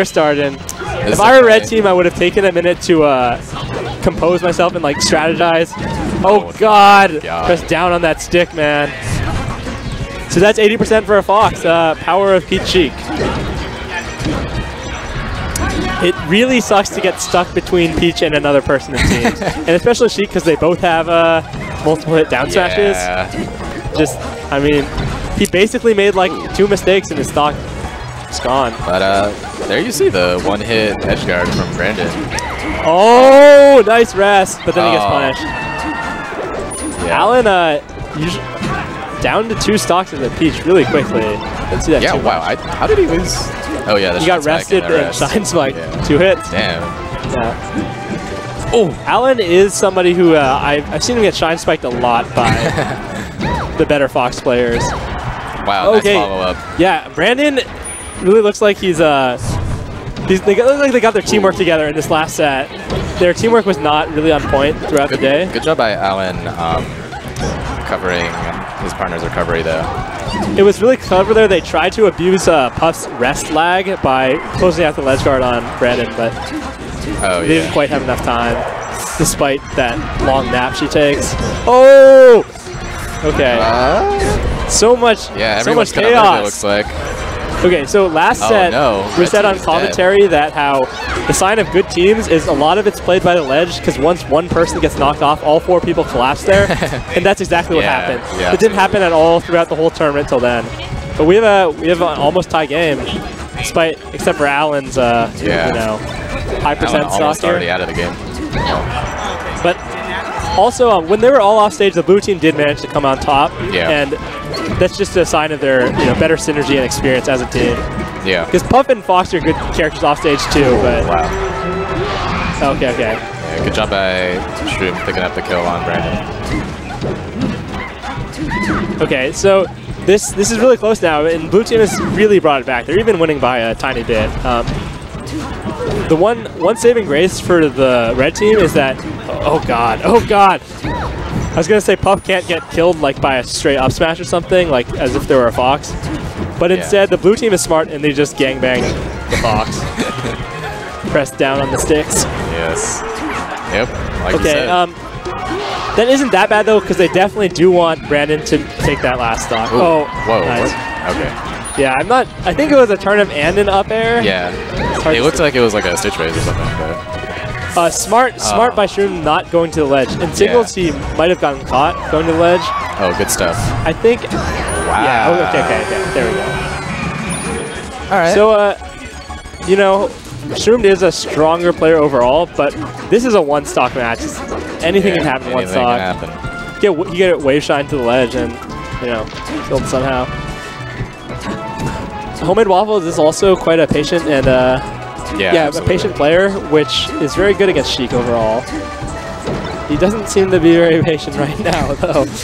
They're starting. This if I were red team, I would have taken a minute to uh, compose myself and like strategize. Oh, Oh, God. God. Press down on that stick, man. So that's 80% for a Fox. Uh, power of Peach Sheik. It really sucks to get stuck between Peach and another person in teams. and especially Sheik because they both have uh, multiple hit down smashes. Yeah. Just, I mean, he basically made like two mistakes in his stock is gone. But uh, there you see the one-hit edge guard from Brandon. Oh, nice rest, but then he gets Oh. punished. Yeah. Alan, uh, down to two stocks as the Peach really quickly. Didn't see that Yeah, wow. I, how did he lose? Oh, yeah. He got rested and rest. Shine Spike. Yeah. Two hits. Damn. Yeah. Oh, Alan is somebody who uh, I've, I've seen him get Shine Spiked a lot by the better Fox players. Wow, Okay. nice follow-up. Yeah, Brandon really looks like he's uh they got, look like they got their teamwork together in this last set. Their teamwork was not really on point throughout Good, the day. good job by Alan um, covering his partner's recovery, though. It was really clever there. They tried to abuse uh, Puff's rest lag by closing out the ledge guard on Brandon, but Oh, they didn't yeah. quite have enough time, despite that long nap she takes. Oh! Okay. Uh, so much, yeah, so much live, it chaos. looks like. Okay, so last Oh, set, no. we said on is dead. commentary that how the sign of good teams is a lot of it's played by the ledge because once one person gets knocked off, all four people collapse there, and that's exactly what Yeah, happened. yeah, it didn't happen at all throughout the whole tournament till then. But we have a we have an almost tie game, despite except for Alan's uh, Yeah. you know high percent almost here. already out of the game. But also, um, when they were all off stage, the blue team did manage to come on top, Yeah. and that's just a sign of their you know better synergy and experience as a team. Yeah. Because Puff and Fox are good characters off stage too, but Wow. okay, okay. Yeah, good job by Shroom picking up the kill on Brandon. Okay, so this this is really close now, and blue team has really brought it back. They're even winning by a tiny bit. Um, the one one saving grace for the red team is that oh god, oh god. I was gonna say Puff can't get killed like by a straight up smash or something, like as if they were a fox. But Yeah. instead, the blue team is smart and they just gangbang the fox. Press down on the sticks. Yes. Yep. Like Okay, said. um, that isn't that bad though, because they definitely do want Brandon to take that last stock. Ooh. Oh, Whoa. nice. Okay. Yeah, I'm not. I think it was a turnip and an up air. Yeah. It to looked like it was like a stitch raise or something, but Uh, smart, smart Oh. by Shroom not going to the ledge. In singles, he might have gotten caught going to the ledge. oh, good stuff. I think. Wow. Yeah. Oh, okay. Okay. Okay. There we go. All right. So, uh, you know, Shroom is a stronger player overall, but this is a one stock match. Anything can happen in one anything stock. can happen. get you get wave shine to the ledge and you know killed somehow. Homemade waffles is also quite a patient and uh, Yeah. yeah, a patient player, which is very good against Sheik overall. He doesn't seem to be very patient right now, though.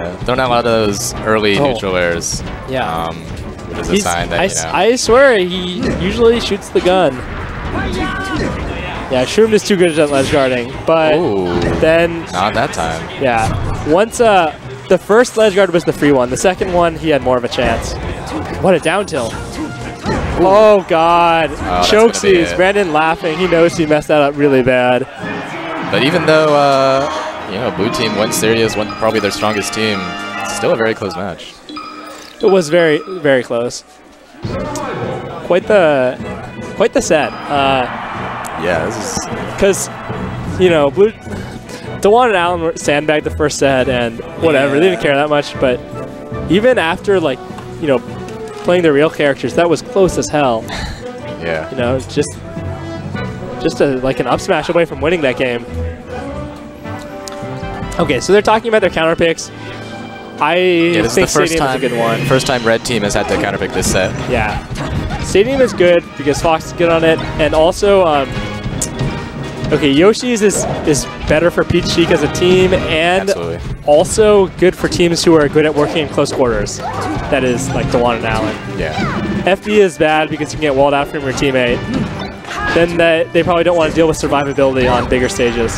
Yeah. Throwing out a lot of those early Oh. neutral airs. Yeah. Um, which is a He's- sign that I, you know. I swear he usually shoots the gun. Yeah, Shroom is too good at ledge guarding, but Ooh. then Not that time. Yeah. Once uh the first ledge guard was the free one. The second one he had more of a chance. What a down tilt. Oh god. that's Choke gonna be sees. it. Brandon laughing. He knows he messed that up really bad. But even though uh, you know blue team went serious, went probably their strongest team, it's still a very close match. It was very, very close. Quite the quite the set. Uh Yeah, this is because you know, Blue Dewan and Alan sandbagged the first set and whatever. They didn't care that much, but even after like, you know, playing the real characters, that was close as hell. yeah. You know, just just a, like an up smash away from winning that game. Okay, so they're talking about their counter picks. I Yeah, this think is the first Stadium time. is a good one. First time red team has had to counterpick this set. Yeah. Stadium is good because Fox is good on it, and also, um, okay, Yoshi's is is better for Peach Sheik as a team, and Absolutely. also good for teams who are good at working in close quarters. That is like Dewan and Alan. Yeah. FB is bad because you can get walled out from your teammate. Then that they probably don't want to deal with survivability on bigger stages.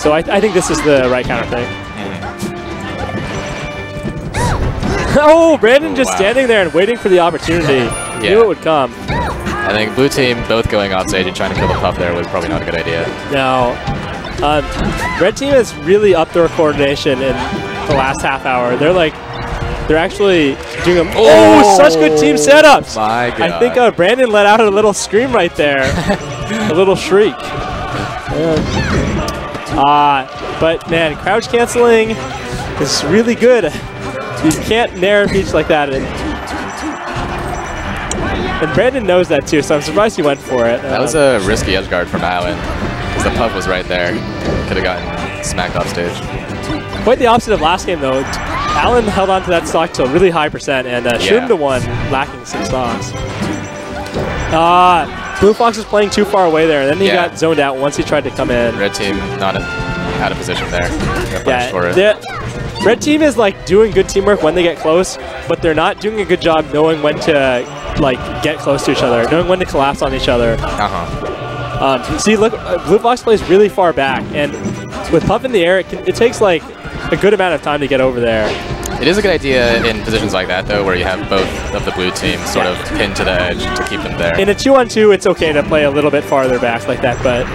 So I, I think this is the right counter mm-hmm. pick. oh, Brandon just Wow. standing there and waiting for the opportunity. Knew it would come. I think blue team both going off stage and trying to kill the pup there was probably not a good idea. Now, um, red team has really upped their coordination in the last half hour. They're like, they're actually doing a, oh, such good team setups. My God. I think uh, Brandon let out a little scream right there, a little shriek. Uh, but man, crouch canceling is really good. You can't nair a peach like that. And, and Brandon knows that too, so I'm surprised he went for it. That was Um, a risky edge guard from Alan because the pup was right there. Could have gotten smacked off stage. Quite the opposite of last game, though. Alan held on to that stock to a really high percent, and uh, Yeah. To one, lacking some stocks. Uh, Blue Fox was playing too far away there, and then he Yeah. got zoned out once he tried to come in. Red team not in, out of position there. Yeah, red team is like doing good teamwork when they get close, but they're not doing a good job knowing when to like get close to each other, knowing when to collapse on each other. Uh-huh. Um, see, look, uh, Blue Fox plays really far back, and with Puff in the air, it, can, it takes like a good amount of time to get over there. It is a good idea in positions like that, though, where you have both of the blue team sort of pinned to the edge to keep them there. In a two-on-two, it's okay to play a little bit farther back like that, but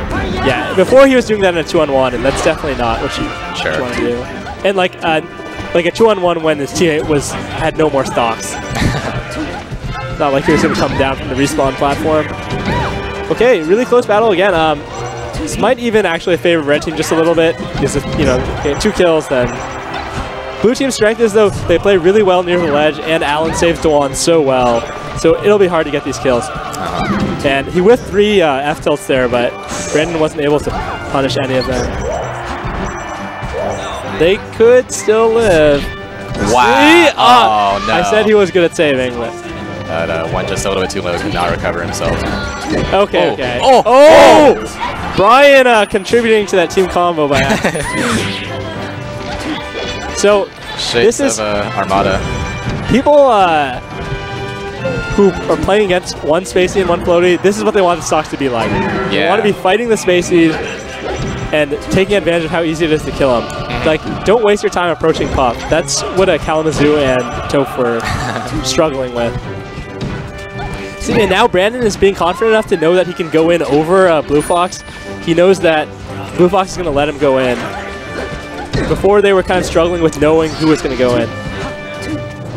yeah, before he was doing that in a two-on-one, and that's definitely not what you, Sure. want to do. And like uh, like a two-on-one when his teammate was had no more stocks. not like he was going to come down from the respawn platform. Okay, really close battle again. Um, this might even actually favor red team just a little bit because if you know get two kills, then blue team's strength is though they play really well near the ledge, and Alan saves Dewan so well, so it'll be hard to get these kills. Uh-huh. And he whiffed three uh, F tilts there, but Brandon wasn't able to punish any of them. They could still live. Wow. Oh, no. I said he was good at saving, but But, uh, one just a little bit too low, could not recover himself. okay, Oh. okay. Oh. oh! Brian uh, contributing to that team combo by. So This is- of uh, Armada. people uh, who are playing against one Spacey and one Floaty, this is what they want the stocks to be like. Yeah. They want to be fighting the Spaceys and taking advantage of how easy it is to kill them. Mm-hmm. Like, don't waste your time approaching Pop. That's what a Kalamazhu and Toph were struggling with. See, and now Brandon is being confident enough to know that he can go in over uh, Blue Fox. He knows that Blue Fox is going to let him go in. Before they were kind of struggling with knowing who was going to go in.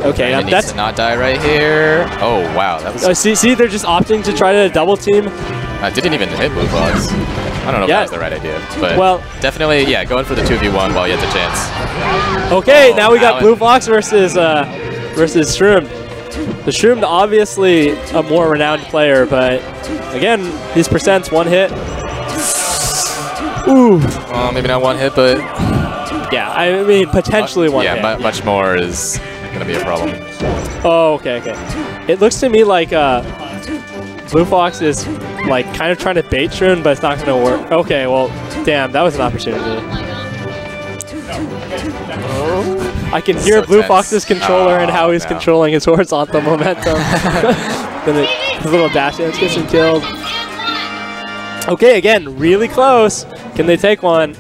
Okay, um, needs that's to not die right here. Oh, wow. That was... uh, see, see, they're just opting to try to double team. I didn't even hit Blue Fox. I don't know if that was the right idea. But Well- definitely, yeah, going for the 2v1 while you have the chance. Okay, Oh, now we got Alan. Blue Fox versus uh, versus Shroom. The Shroom, obviously a more renowned player, but again, these percents, one hit. Ooh, Well, maybe not one hit, but yeah, I mean potentially one yeah, hit. mu- much more is going to be a problem. Oh, okay, okay. It looks to me like uh, Blue Fox is like kind of trying to bait Shroom, but it's not going to work. Okay, well, damn, that was an opportunity. I can hear So Blue tense. Fox's controller and how Oh, he's no. controlling his horizontal momentum. then it, his little dash dance gets him killed. Okay, again, really close. Can they take one?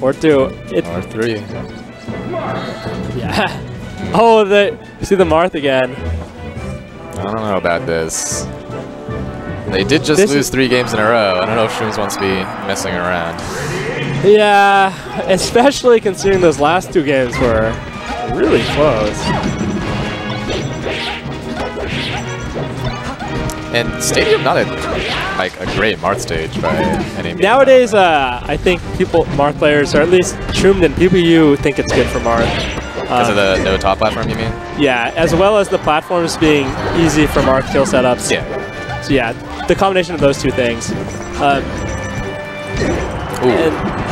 Or two? It, Or three. yeah. Oh, the see the Marth again. I don't know about this. They did just This lose three games in a row. I don't know if Shrooms wants to be messing around. Yeah, especially considering those last two games were really close. And Stadium, not a like a great Marth stage by any means. Nowadays, uh, I think people, Marth players, or at least Shroomed and PPU think it's good for Marth. Because of Um, the no top platform, you mean? yeah, as well as the platforms being easy for Marth kill setups. Yeah. So yeah, the combination of those two things. Um, Ooh. and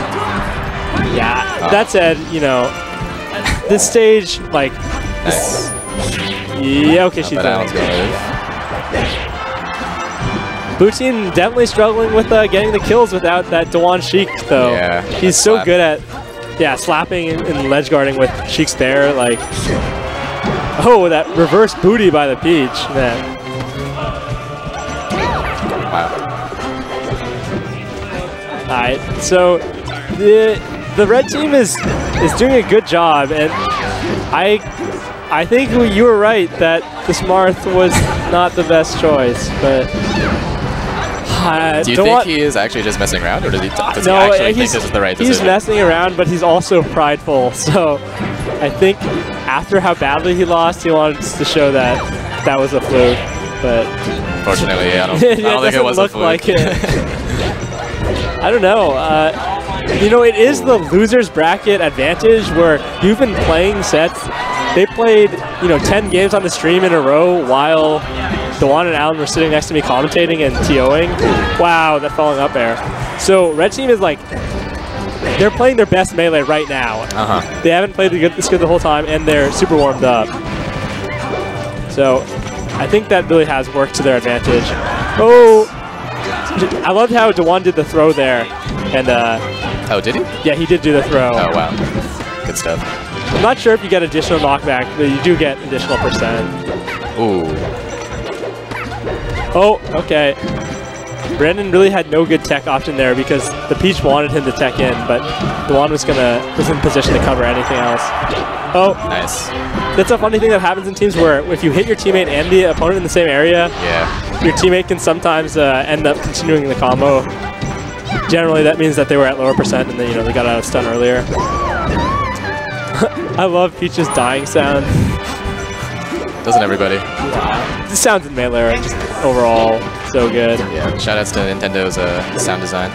that said, you know, this stage, like, nice. yeah, okay, she's But doing Alan's it. gonna live. Butine definitely struggling with uh, getting the kills without that Dewan Sheik, though. Yeah, He's so good at, yeah, slapping and, and ledge guarding with Sheik's there. Like, oh, that reverse booty by the Peach. Man. Wow. All right, so the the red team is is doing a good job, and I I think you were right that the Smarth was not the best choice, but Uh, Do you think he is actually just messing around, or does he, does he actually think this is the right he's messing around, but he's also prideful. So I think after how badly he lost, he wants to show that that was a fluke. But Fortunately, I don't, I don't think it was a fluke. like it. I don't know. Uh, you know, it is the losers bracket advantage where you've been playing sets. They played, you know, 10 games on the stream in a row while Dewan and Alan were sitting next to me commentating and TOing. Wow, that falling up air. So red team is like, they're playing their best melee right now. uh-huh. They haven't played the good, this good the whole time, and they're super warmed up. So I think that really has worked to their advantage. Oh, I loved how Dewan did the throw there, and uh, Oh, did he? yeah, he did do the throw. Oh, wow. Good stuff. I'm not sure if you get additional knockback, but you do get additional percent. Ooh. Oh, okay. Brandon really had no good tech option there because the Peach wanted him to tech in, but the Dewan was gonna was in position to cover anything else. Oh, Nice. That's a funny thing that happens in teams where if you hit your teammate and the opponent in the same area, Yeah. your teammate can sometimes uh, end up continuing the combo. Generally, that means that they were at lower percent and then, you know, they got out of stun earlier. I love Peach's dying sound. Doesn't everybody? The sounds in Melee are just overall so good. Yeah. Shoutouts to Nintendo's uh, sound design.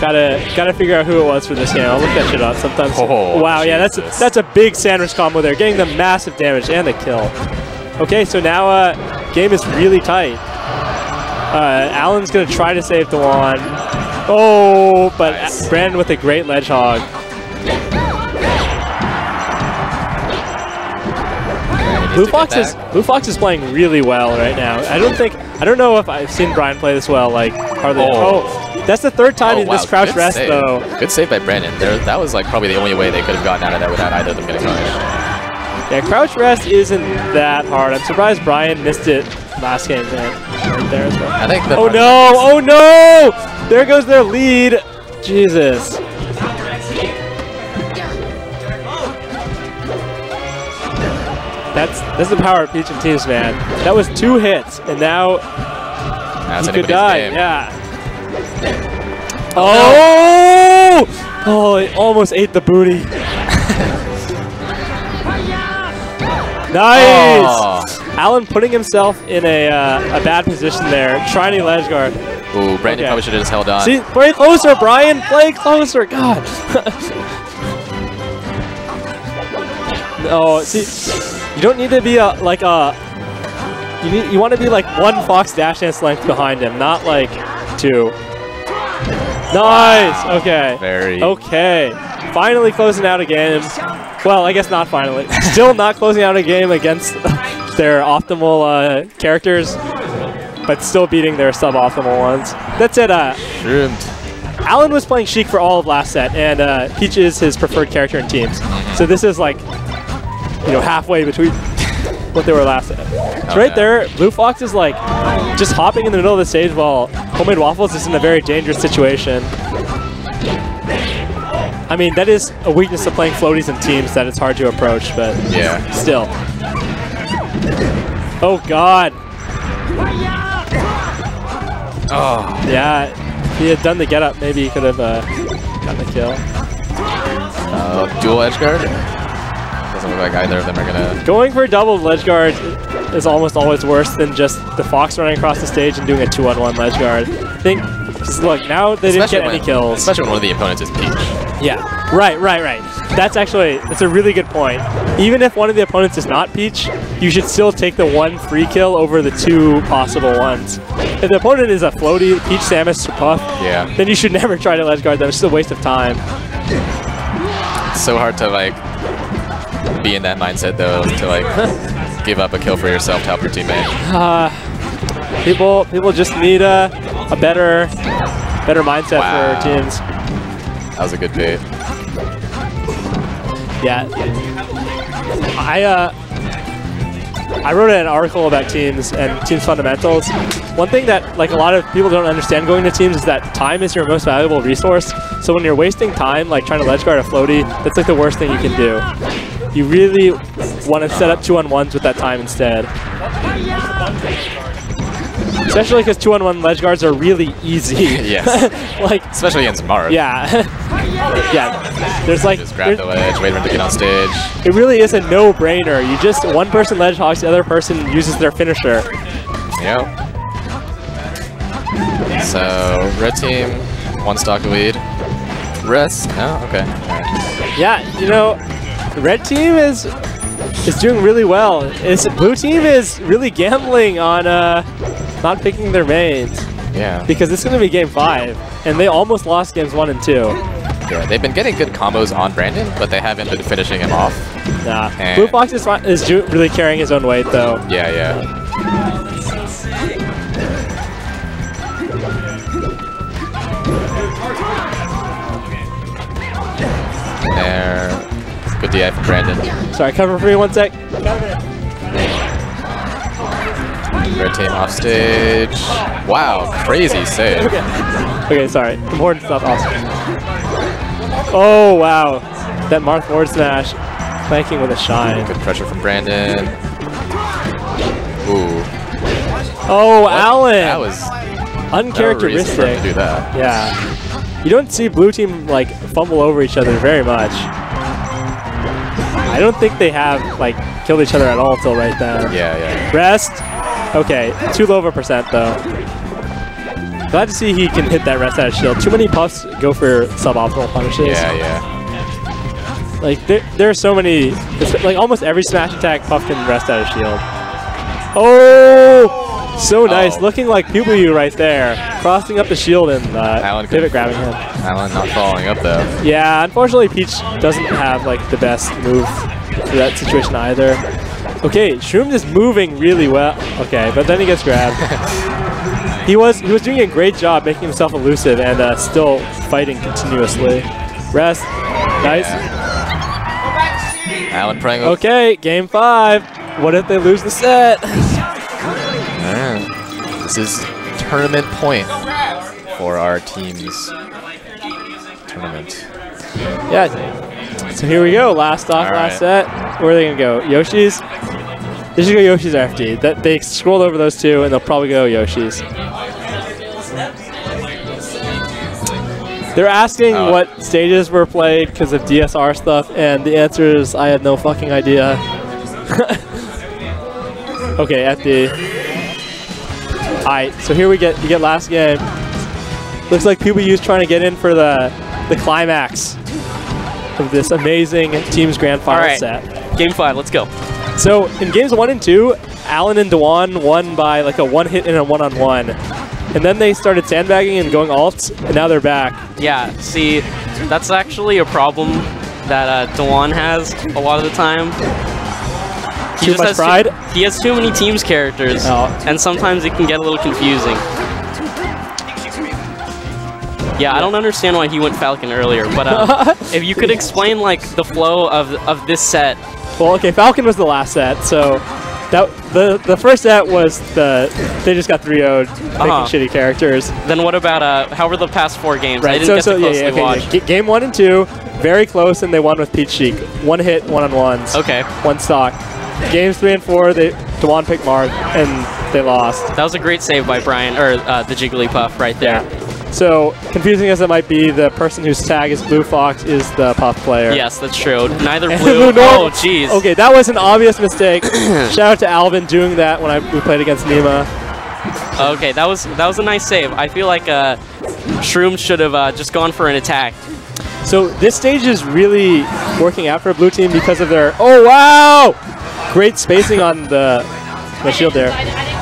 Gotta gotta figure out who it was for this game. I'll look that shit up. Sometimes. Oh, wow, yeah, that's a, that's a big sandwich combo there, getting the massive damage and the kill. Okay, so now uh, game is really tight. Uh, Alan's gonna try to save Dewan. Oh, but Nice. Brandon with a great ledge hog. Blue Fox is Blue Fox is playing really well right now. I don't think I don't know if I've seen Brian play this well. Like hardly. Oh. Oh, that's the third time Oh, he's wow. missed crouch Good rest save. though. Good save by Brandon. There, that was like probably the only way they could have gotten out of that without either of them getting punished. Yeah, crouch rest isn't that hard. I'm surprised Brian missed it last game right there as well. I think Oh no! Oh no! There goes their lead. Jesus. That's that's the power of Peach and Teams, man. That was two hits, and now That's he could die. game. Yeah. Oh, oh! Oh, it almost ate the booty. nice! Oh. Alan putting himself in a, uh, a bad position there, trying to ledge guard. Ooh, Brandon Okay. probably should have just held on. See, play closer, Brian. Play closer. God. no, see, you don't need to be a like a. You need. You want to be like one Fox dash dance length behind him, not like two. Nice. Okay. Very. Okay. Finally closing out a game. Well, I guess not finally. Still not closing out a game against their optimal uh, characters, but still beating their suboptimal ones. That's it. Uh. Alan was playing Sheik for all of last set, and uh, Peach is his preferred character in teams. So this is like, you know, halfway between what they were last set. So right yeah. there, Blue Fox is like just hopping in the middle of the stage while Homemade Waffles is in a very dangerous situation. I mean, that is a weakness of playing floaties in teams that it's hard to approach, but Yeah. still. Oh God. Oh. Yeah, if he had done the get up, maybe he could have uh, gotten the kill. Uh, dual edge guard. Doesn't look like either of them are gonna. Going for a double ledge guard is almost always worse than just the Fox running across the stage and doing a two-on-one ledge guard. I think, look, now they didn't Especially get any kills. Especially when one of the opponents is Peach. Yeah, right, right, right. That's actually, that's a really good point. Even if one of the opponents is not Peach, you should still take the one free kill over the two possible ones. If the opponent is a floaty, Peach, Samus, or Puff, Yeah. then you should never try to ledge guard them. It's just a waste of time. It's so hard to like be in that mindset though to like give up a kill for yourself to help your teammate. Uh, people people just need a, a better better mindset Wow. for teams. That was a good bait. Yeah. I uh I wrote an article about teams and teams fundamentals. One thing that like a lot of people don't understand going to teams is that time is your most valuable resource. So when you're wasting time like trying to ledge guard a floaty, that's like the worst thing you can do. You really want to set up two on ones with that time instead. Especially because two on one ledge guards are really easy. Yes. like, Especially against Marth. yeah. yeah. There's like, Just grab the ledge, wait for him to get on stage. it really is a no-brainer. You just, one person ledge hogs, the other person uses their finisher. Yep. So, red team, one stock lead. Rest? No? Okay. Alright. Yeah, you know, red team is is doing really well. It's, blue team is really gambling on uh, not picking their mains Yeah. because it's going to be game five, and they almost lost games one and two. Yeah. Uh, they've been getting good combos on Brandon, but they haven't been finishing him off. Nah, And- Blue Fox is, is really carrying his own weight though. Yeah, yeah. There. Good DI from Brandon. Sorry, cover for me one sec. Red team off stage. Wow, crazy save. Okay, sorry. Important stuff. Awesome. Oh wow, that Marth forward smash, flanking with a shine. Good pressure from Brandon. Ooh. Oh, Alan, That was no reason for him uncharacteristic. to do that. Yeah. You don't see blue team like fumble over each other very much. I don't think they have like killed each other at all till right then. Yeah, yeah. Rest. Okay, too low of a percent though. Glad to see he can hit that rest out of shield. Too many puffs go for suboptimal punishes. Yeah, yeah. Like there, there are so many. Like almost every smash attack puff can rest out of shield. Oh, so nice. Oh. Looking like Pew Pew right there, crossing up the shield and uh, Alan pivot grabbing him. Alan not following up though. Yeah, unfortunately Peach doesn't have like the best move for that situation either. Okay, Shroom is moving really well. Okay, but then he gets grabbed. he was he was doing a great job making himself elusive and uh, still fighting continuously. Rest. Nice. Alan praying. Okay, game five. What if they lose the set? Alright. This is tournament point for our team's tournament. yeah. So here we go. Last off, All last right. set. Where are they gonna go? Yoshi's. They should go Yoshi's FD. That they scrolled over those two, and they'll probably go Yoshi's. They're asking Oh. what stages were played because of DSR stuff, and the answer is I have no fucking idea. okay, FD. Alright, so here we get you get last game. Looks like PPU's trying to get in for the the climax of this amazing team's grand final right. set. Game five, let's go. So in games one and two, Alan and Dewan won by like a one hit and a one on one. And then they started sandbagging and going alts, and now they're back. Yeah, see, that's actually a problem that uh, Dewan has a lot of the time. He Too just much has pride? he has too many teams characters, Oh. and sometimes it can get a little confusing. Yeah, I don't understand why he went Falcon earlier, but uh, if you could explain like the flow of of this set, Well, okay, Falcon was the last set, so that the the first set was the they just got 3-0'd picking Uh-huh. shitty characters. then what about uh, how were the past four games? I Right. didn't So get so to yeah, closely yeah, okay, yeah. Game one and two, very close, and they won with Peach Sheik. One hit, one on ones. Okay, One stock. Games three and four, they Dewan picked Marth, and they lost. that was a great save by Brian or uh, the Jigglypuff right there. So confusing as it might be, the person whose tag is Blue Fox is the Puff player. Yes, that's true. Neither blue. Nor- oh, jeez. Okay, that was an obvious mistake. Shout out to Alvin doing that when I we played against Nima. Okay, that was that was a nice save. I feel like uh, Shroom should have uh, just gone for an attack. So this stage is really working out for a blue team because of their oh wow, great spacing on the the shield there.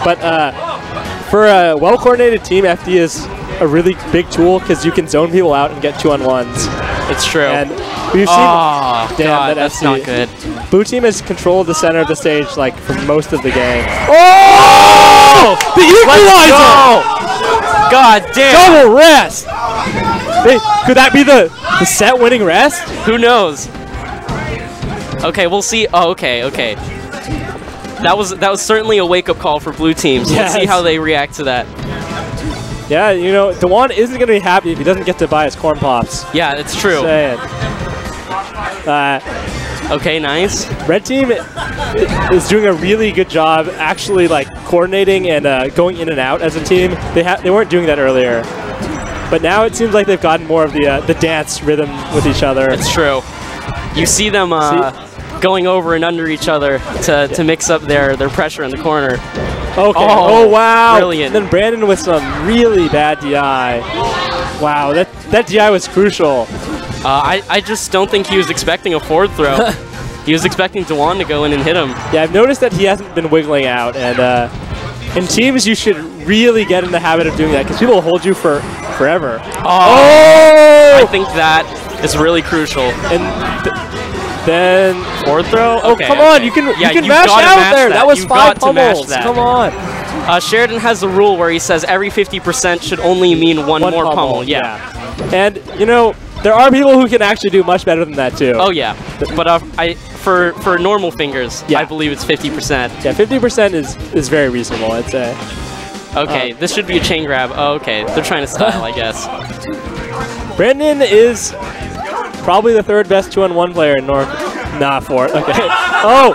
But uh, for a well coordinated team, FD is a really big tool because you can zone people out and get two on ones. It's true. And we've seen oh, Damn, God, that that's FC. not good. blue team has controlled the center of the stage like for most of the game. Oh, the equalizer! God damn. Double rest. They, could that be the the set winning rest? Who knows? Okay, we'll see. Oh, okay, okay. That was that was certainly a wake up call for blue teams. Let's see how they react to that. Yeah, you know, Dewan isn't going to be happy if he doesn't get to buy his corn pops. Yeah, it's true. Saying. Uh, Okay, nice. red team is doing a really good job actually like coordinating and uh, going in and out as a team. They ha- they weren't doing that earlier, but now it seems like they've gotten more of the uh, the dance rhythm with each other. It's true. You see them uh, going over and under each other to, to mix up their, their pressure in the corner. Okay. Oh, Oh, wow. brilliant. And then Brandon with some really bad DI. Wow, that that DI was crucial. Uh, I, I just don't think he was expecting a forward throw. he was expecting Dewan to go in and hit him. Yeah, I've noticed that he hasn't been wiggling out, and uh, in teams you should really get in the habit of doing that because people will hold you for forever. I Oh! I think that is really crucial. And then Forward throw? oh Okay, come on, you can yeah, you can mash out match there. That, was You've five got to match pummels. that. Come on. Uh, Sheridan has a rule where he says every 50% should only mean one, more pummel. Yeah. And you know there are people who can actually do much better than that too. Oh yeah. But uh, I for for normal fingers, Yeah. I believe it's 50%. yeah, fifty percent is is very reasonable. I'd say. Okay, Uh, this should be a chain grab. Oh, okay. They're trying to style, I guess. Brandon is probably the third best two-on-one player in North. Nah, fourth. Okay. oh.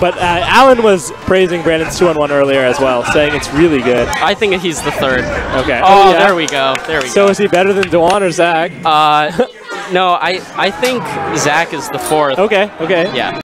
But uh, Alan was praising Brandon's two-on-one earlier as well, saying it's really good. I think he's the third. Okay. Oh, yeah. there we go. There we So go. So is he better than Dewan or Zach? Uh, no, I I think Zach is the fourth. Okay. Okay. Yeah.